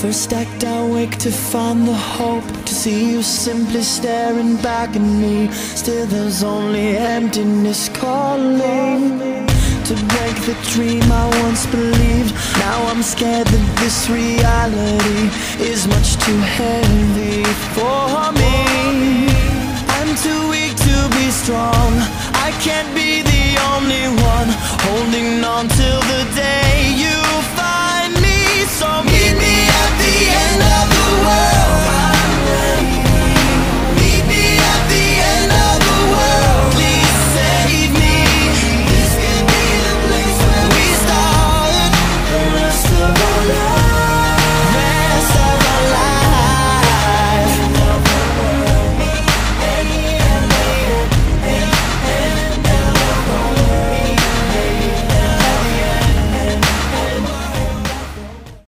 First act I wake to find the hope To see you simply staring back at me. Still there's only emptiness calling To break the dream I once believed Now I'm scared that this reality Is much too heavy for me. I'm too weak to be strong. I can't be the only one.